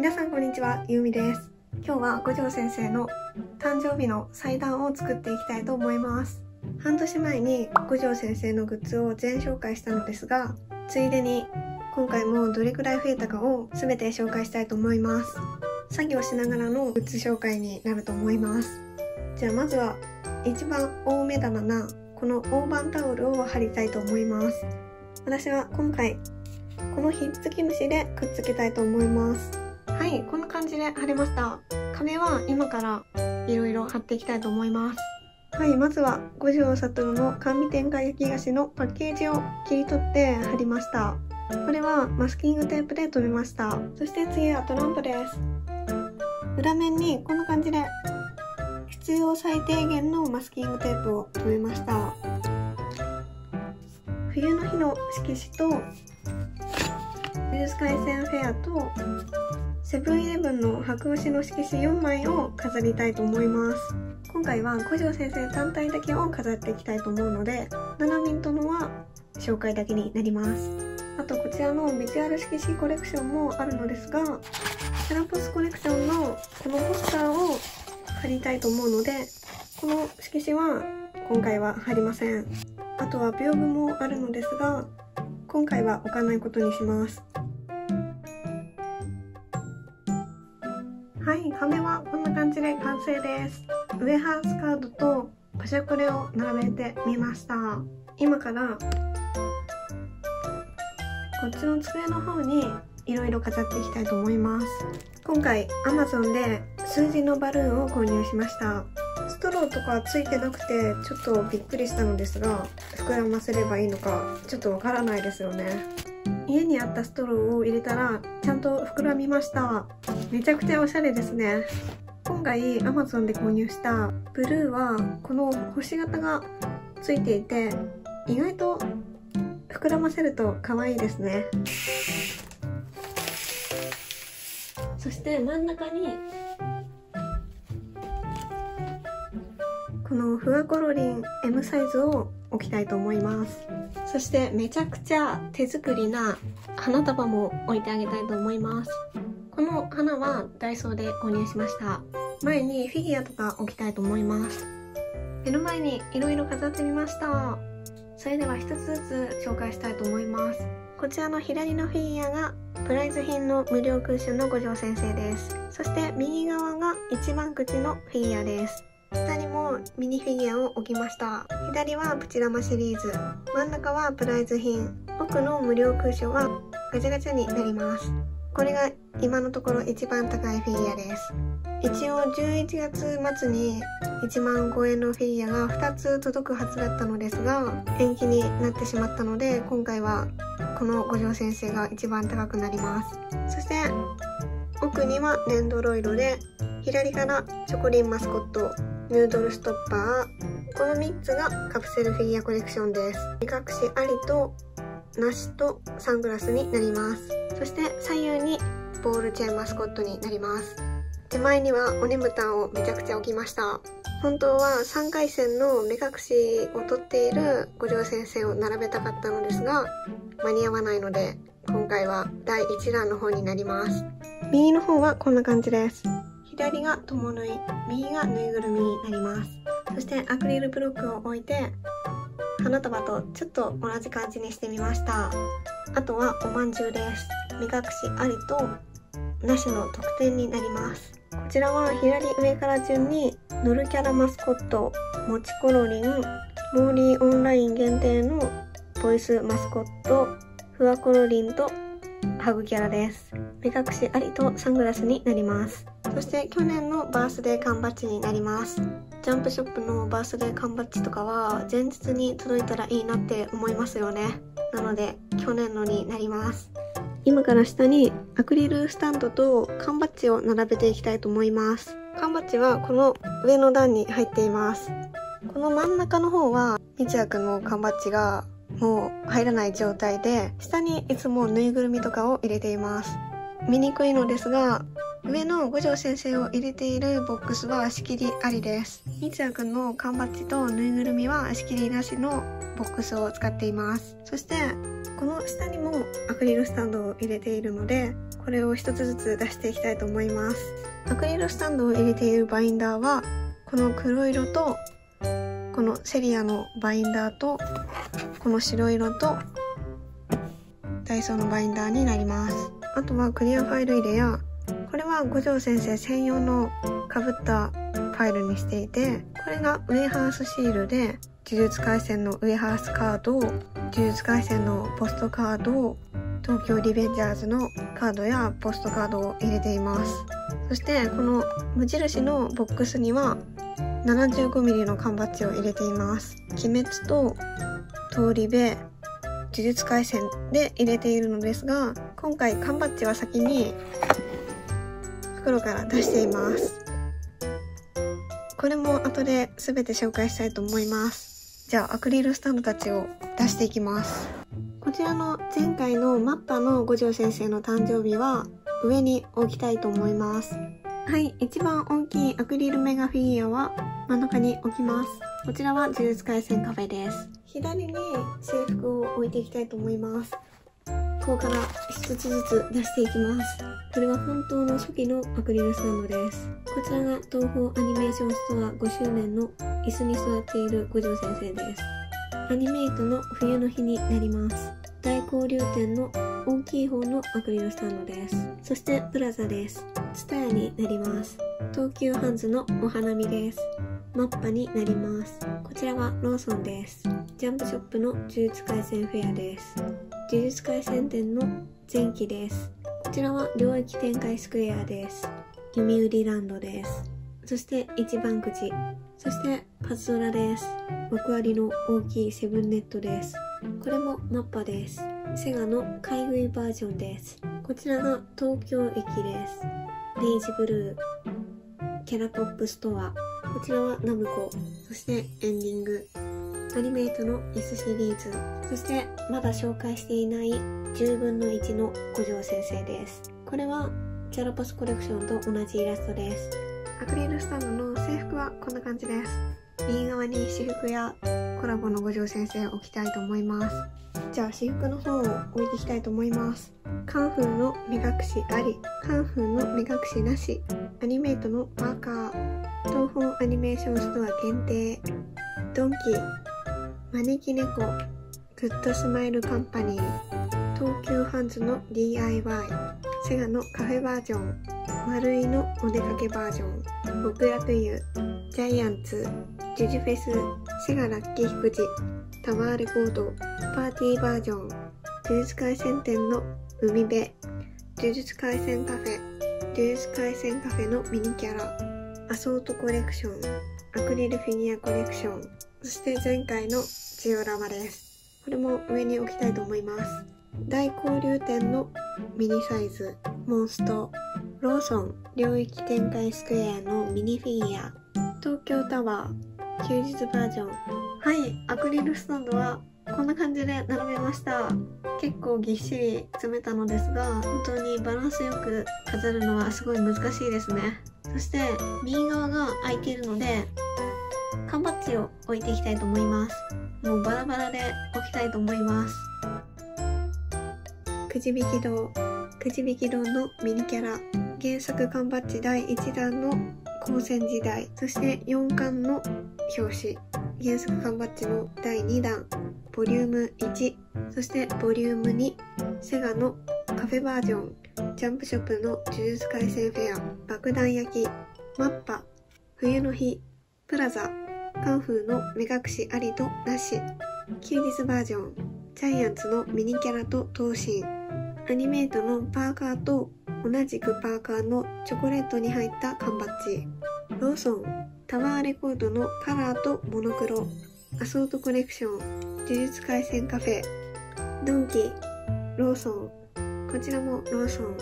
皆さんこんにちは、ゆうみです。今日は五条先生の誕生日の祭壇を作っていきたいと思います。半年前に五条先生のグッズを全紹介したのですが、ついでに今回もどれくらい増えたかを全て紹介したいと思います。作業しながらのグッズ紹介になると思います。じゃあまずは一番大目玉なこの大判タオルを貼りたいと思います。私は今回このひっつき虫でくっつけたいと思います。はい、こんな感じで貼れました。壁は今からいろいろ貼っていきたいと思います。はい、まずは五条悟の甘味天下焼き菓子のパッケージを切り取って貼りました。これはマスキングテープで留めました。そして次はトランプです。裏面にこんな感じで必要最低限のマスキングテープを留めました。冬の日の色紙と美術回線フェアとセブンイレブンの白押しの色紙4枚を飾りたいと思います。今回は五条先生単体だけを飾っていきたいと思うので7ミントのは紹介だけになります。あとこちらのビジュアル色紙コレクションもあるのですがセラポスコレクションのこのポスターを貼りたいと思うのでこの色紙は今回は貼りません。あとは屏風もあるのですが今回は置かないことにします。はい壁はこんな感じで完成です。ウエハースカードとパシャコレを並べてみました。今からこっちの机の方にいろいろ飾っていきたいと思います。今回 Amazon で数字のバルーンを購入しました。ストローとかついてなくてちょっとびっくりしたのですが膨らませればいいのかちょっとわからないですよね。家にあったストローを入れたらちゃんと膨らみました。めちゃくちゃおしゃれですね。今回 Amazon で購入したブルーはこの星型がついていて意外と膨らませると可愛いですね。そして真ん中にこのフワコロリン M サイズを置きたいと思います。そしてめちゃくちゃ手作りな花束も置いてあげたいと思います。この花はダイソーで購入しました。前にフィギュアとか置きたいと思います。目の前にいろいろ飾ってみました。それでは一つずつ紹介したいと思います。こちらの左のフィギュアがプライズ品の無料クッションの五条先生です。そして右側が一番口のフィギュアです。下にもミニフィギュアを置きました。左はプチラマシリーズ。真ん中はプライズ品。奥の無料クッションはガチャガチャになります。これが今のところ一番高いフィギュアです。一応11月末に1万超えのフィギュアが2つ届くはずだったのですが延期になってしまったので今回はこの五条先生が一番高くなります。そして奥にはネンドロイドで左からチョコリンマスコットヌードルストッパーこの3つがカプセルフィギュアコレクションです。目隠しありとなしとサングラスになります。そして左右にボールチェーンマスコットになります。手前にはおねぶたんをめちゃくちゃ置きました。本当は3回戦の目隠しを取っている五条先生を並べたかったのですが間に合わないので今回は第1弾の方になります。右の方はこんな感じです。左が友縫い右がぬいぐるみになります。そしてアクリルブロックを置いて花束とちょっと同じ感じにしてみました。あとはおまんじゅうです。目隠しありとなしの特典になります。こちらは左上から順にノルキャラマスコットもちコロリンモーリーオンライン限定のボイスマスコットフワコロリンとハグキャラです。目隠しありとサングラスになります。そして去年のバースデー缶バッジになります。ジャンプショップのバースデー缶バッジとかは前日に届いたらいいなって思いますよね。なので去年のになります。今から下にアクリルスタンドと缶バッジを並べていきたいと思います。缶バッジはこの上の段に入っています。この真ん中の方はみちやくんの缶バッジがもう入らない状態で下にいつもぬいぐるみとかを入れています。見にくいのですが上の五条先生を入れているボックスは仕切りありです。みつやくんの缶バッジとぬいぐるみは仕切りなしのボックスを使っています。そしてこの下にもアクリルスタンドを入れているのでこれを一つずつ出していきたいと思います。アクリルスタンドを入れているバインダーはこの黒色とこのセリアのバインダーとこの白色とダイソーのバインダーになります。あとはクリアファイル入れやこれは五条先生専用のかぶったファイルにしていてこれがウェハースシールで呪術廻戦のウェハースカード呪術廻戦のポストカード東京リベンジャーズのカードやポストカードを入れています。そしてこの無印のボックスには 75mm の缶バッジを入れています。鬼滅と通り部呪術廻戦で入れているのですが今回缶バッジは先に袋から出しています。これも後で全て紹介したいと思います。じゃあアクリルスタンドたちを出していきます。こちらの前回のマッパの五条先生の誕生日は上に置きたいと思います。はい一番大きいアクリルメガフィギュアは真ん中に置きます。こちらは呪術廻戦カフェです。左に制服を置いていきたいと思います。ここから一つずつ出していきます。これは本当の初期のアクリルスタンドです。こちらが東宝アニメーションストア5周年の椅子に座っている五条先生です。アニメイトの冬の日になります。大交流店の大きい方のアクリルスタンドです。そしてプラザです。ツタヤになります。東急ハンズのお花見です。マッパになります。こちらはローソンです。ジャンプショップの呪術廻戦フェアです。呪術廻戦店の前期です。こちらは領域展開スクエアです。読売ランドです。そして一番くじ。そしてパズドラです。幕張の大きいセブンネットです。これもマッパです。セガの買い食いバージョンです。こちらが東京駅です。レイジブルー。キャラポップストア。こちらはナムコ。そしてエンディング。アニメイトの S シリーズ。そしてまだ紹介していない10分の1の五条先生です。これはキャラパスコレクションと同じイラストです。アクリルスタンドの制服はこんな感じです。右側に私服やコラボの五条先生を置きたいと思います。じゃあ私服の方を置いていきたいと思います。カンフーの目隠しありカンフーの目隠しなし。アニメイトのパーカー。東宝アニメーションストア限定。ドンキ招き猫。グッドスマイルカンパニー。東急ハンズの DIY セガのカフェバージョン。丸いのお出かけバージョン。極楽湯ジャイアンツ。ジュジュフェス。セガラッキー福寺タワーレコードパーティーバージョン呪術廻戦店の海辺呪術廻戦カフェ呪術廻戦カフェのミニキャラアソートコレクションアクリルフィギュアコレクションそして前回のジオラマです。これも上に置きたいと思います。大交流店のミニサイズモンストローソン領域展開スクエアのミニフィギュア東京タワー休日バージョン。はいアクリルスタンドはこんな感じで並べました。結構ぎっしり詰めたのですが本当にバランスよく飾るのはすごい難しいですね。そして右側が空いているので缶バッジを置いていきたいと思います。もうバラバラで置きたいと思います。くじ引き堂。くじ引き堂のミニキャラ。原作缶バッジ第1弾の高専時代。そして4巻の表紙。原作缶バッジの第2弾ボリューム1そしてボリューム2セガのカフェバージョン。ジャンプショップの呪術廻戦フェア。爆弾焼き。マッパ。冬の日。プラザ。カンフーの目隠しありとなし。休日バージョン。ジャイアンツのミニキャラと闘神。アニメートのパーカーと同じくパーカーのチョコレートに入った缶バッジ。ローソン。タワーレコードのカラーとモノクロアソートコレクション呪術廻戦カフェドンキローソンこちらもローソン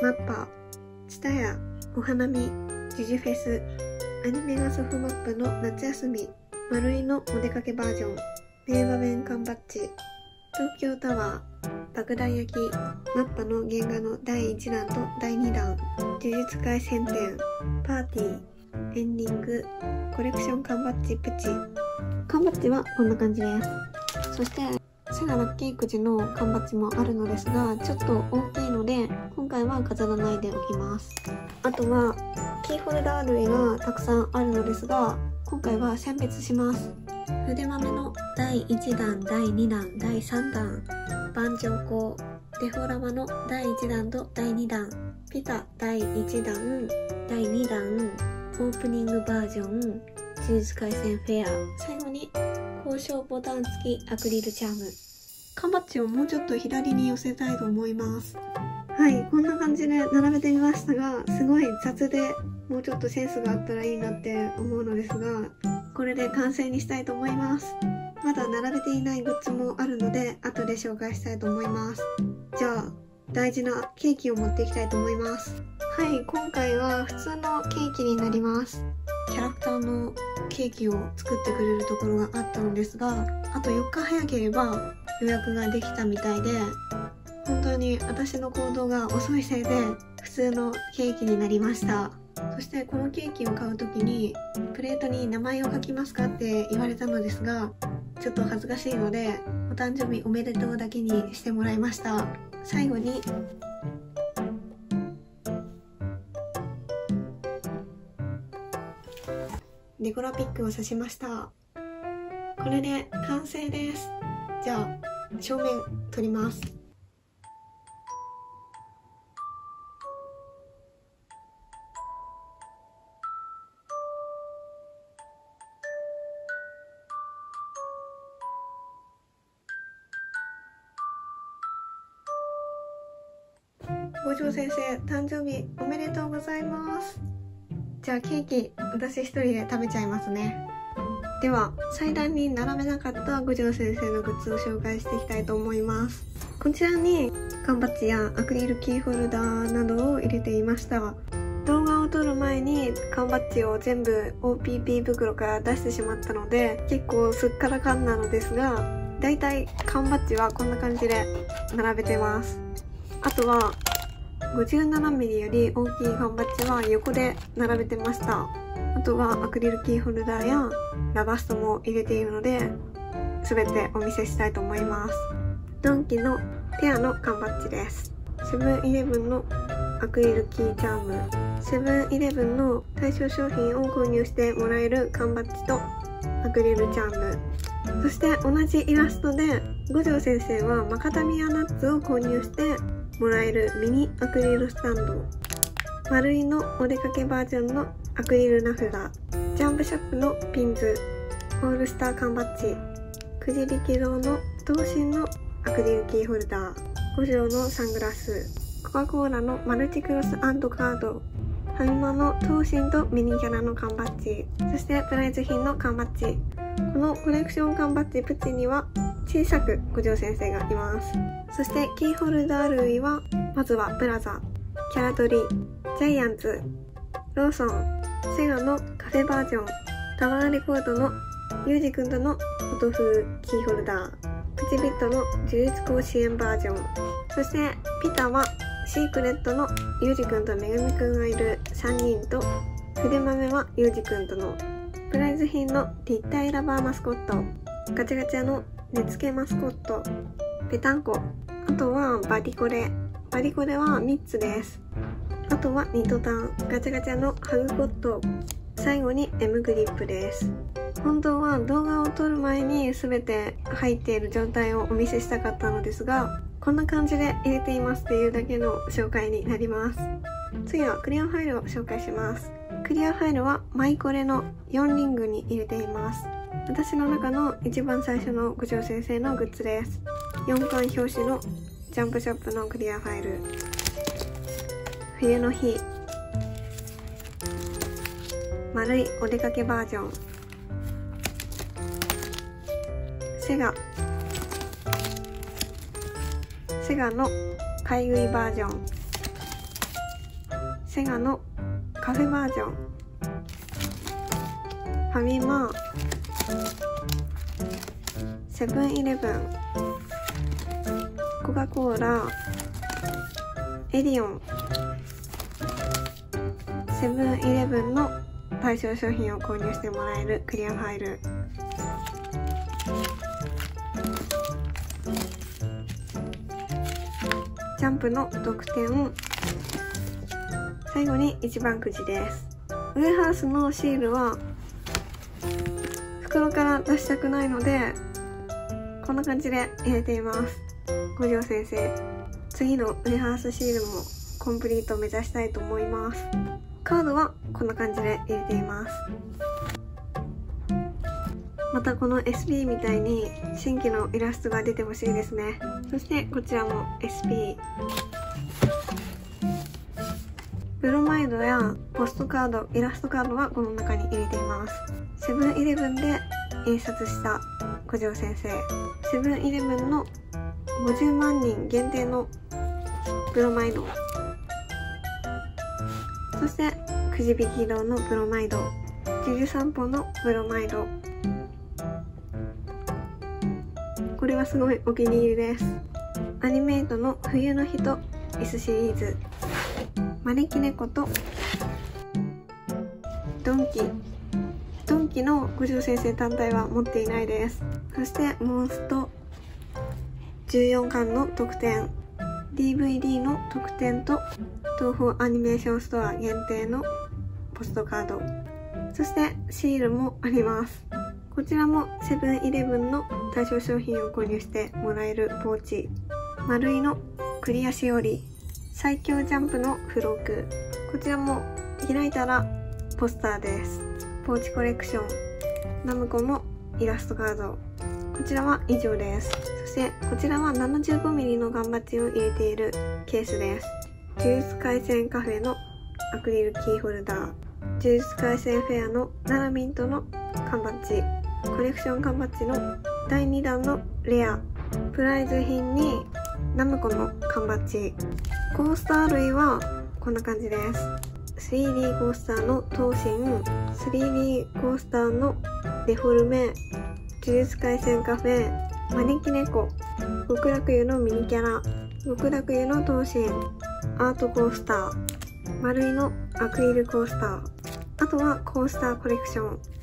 マッパツタヤお花見ジュジュフェスアニメがソフマップの夏休み丸いのお出かけバージョン名場面缶バッジ東京タワー爆弾焼きマッパの原画の第1弾と第2弾呪術廻戦展パーティーエンディングコレクション缶バッジプチ。缶バッジはこんな感じです。そしてセガラッキーくじの缶バッジもあるのですがちょっと大きいので今回は飾らないでおきます。あとはキーホルダー類がたくさんあるのですが今回は選別します。筆豆の第1弾第2弾第3弾万丈光デフォラマの第1弾と第2弾ピタ第1弾第2弾オープニングバージョン呪術廻戦フェア。最後に交渉ボタン付きアクリルチャーム。缶バッジをもうちょっと左に寄せたいと思います。はいこんな感じで並べてみましたがすごい雑でもうちょっとセンスがあったらいいなって思うのですがこれで完成にしたいと思います。まだ並べていないグッズもあるので後で紹介したいと思います。じゃあ大事なケーキを持っていきたいと思います。はい今回は普通のケーキになります。キャラクターのケーキを作ってくれるところがあったのですがあと4日早ければ予約ができたみたいで本当に私の行動が遅いせいで普通のケーキになりました。そしてこのケーキを買う時にプレートに名前を書きますかって言われたのですがちょっと恥ずかしいのでお誕生日おめでとうだけにしてもらいました。最後に。デコラピックを刺しました。これで完成です。じゃあ正面取ります。先生誕生日おめでとうございます。じゃあケーキ私一人で食べちゃいますね。では祭壇に並べなかった五条先生のグッズを紹介していきたいと思います。こちらに缶バッジやアクリルキーホルダーなどを入れていました動画を撮る前に缶バッジを全部 OPP 袋から出してしまったので結構すっからかんなのですがだいたい缶バッジはこんな感じで並べてます。あとは 57mm より大きい缶バッジは横で並べてました。あとはアクリルキーホルダーやラバストも入れているので全てお見せしたいと思います。ドンキのペアの缶バッジです。セブンイレブンのアクリルキーチャーム。セブンイレブンの対象商品を購入してもらえる缶バッジとアクリルチャーム。そして同じイラストで五条先生はマカダミアナッツを購入してもらえるミニアクリルスタンド。丸いのお出かけバージョンのアクリルナフラジャンプショップのピンズ。オールスター缶バッジ。くじ引き堂の等身のアクリルキーホルダー。五条のサングラス。コカ・コーラのマルチクロスカード。ファミマの等身とミニキャラの缶バッジ。そしてプライズ品の缶バッジ。このコレクション缶バッジプチには小さく五条先生がいます。そしてキーホルダー類はまずはプラザキャラトリジャイアンツローソンセガのカフェバージョンタワーレコードのユージくんとのフォト風キーホルダープチビットの呪術甲子園バージョン。そしてピタはシークレットのユージくんとめぐみくんがいる3人と筆豆はユージくんとのプライズ品の立体ラバーマスコット。ガチャガチャの根付けマスコット。ペタンコあとはバリコレ。バリコレは3つです。あとはニトタン。ガチャガチャのハグコット。最後に M グリップです。本当は動画を撮る前に全て入っている状態をお見せしたかったのですがこんな感じで入れていますっていうだけの紹介になります。次はクリアファイルを紹介します。クリアファイルはマイコレの4リングに入れています。私の中の一番最初の五条先生のグッズです。4巻表紙のジャンプショップのクリアファイル。冬の日。丸いお出かけバージョン。セガ。セガの買い食いバージョン。セガのカフェバージョン。ファミマ。ーセブンイレブンコカ・コーラエディオンセブンイレブンの対象商品を購入してもらえるクリアファイル。ジャンプの特典。最後に一番くじです。ウェハースのシールは出したくないのでこんな感じで入れています。五条先生次のウェハースシールもコンプリート目指したいと思います。カードはこんな感じで入れています。またこの SB みたいに新規のイラストが出てほしいですね。そしてこちらも SB ブロマイドやポストカードイラストカードはこの中に入れています。セブンイレブンで印刷した五条先生セブンイレブンの50万人限定のブロマイド。そしてくじ引き色のブロマイド。13本のブロマイド。これはすごいお気に入りです。アニメイトの冬の日と椅子シリーズ。招き猫とドンキ。ドンキの五条先生単体は持っていないです。そしてモンスト14巻の特典。DVD の特典と東宝アニメーションストア限定のポストカード。そしてシールもあります。こちらもセブンイレブンの対象商品を購入してもらえるポーチ。丸いのクリアしおり。最強ジャンプの付録。こちらも開いたらポスターです。ポーチコレクション。ナムコのイラストカードこちらは以上です。そしてこちらは 75mm の缶バッジを入れているケースです。呪術廻戦カフェのアクリルキーホルダー。呪術廻戦フェアのナラミントの缶バッジ。コレクション缶バッジの第2弾のレア。プライズ品にナムコの缶バッジ。コースター類はこんな感じです。3D コースターの闘神 3D コースターのデフォルメ呪術廻戦カフェ招き猫極楽湯のミニキャラ極楽湯の闘神アートコースター丸いのアクリルコースターあとはコースターコレクション。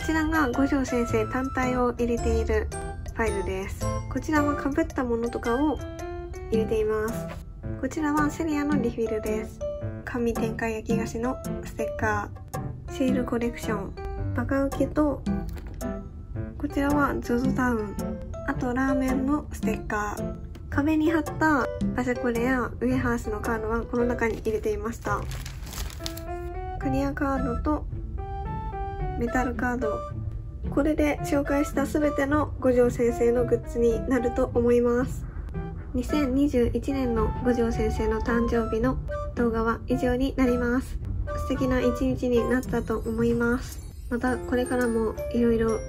ちらが五条先生単体を入れているファイルです。こちらはかぶったものとかを入れています。こちらはセリアのリフィルです。紙展開焼き菓子のステッカーシールコレクションバカウケとこちらは ZOZO タウンあとラーメンのステッカー。壁に貼ったパセコレやウエハースのカードはこの中に入れていました。クリアカードとメタルカードこれで紹介した全ての五条先生のグッズになると思います。2021年の五条先生の誕生日の動画は以上になります。素敵な一日になったと思います。またこれからも色々増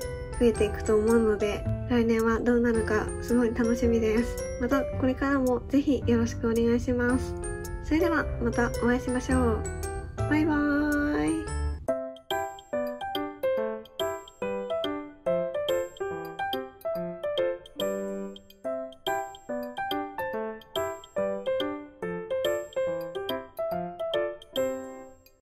えていくと思うので来年はどうなるかすごい楽しみです。またこれからもぜひよろしくお願いします。それではまたお会いしましょう。バイ。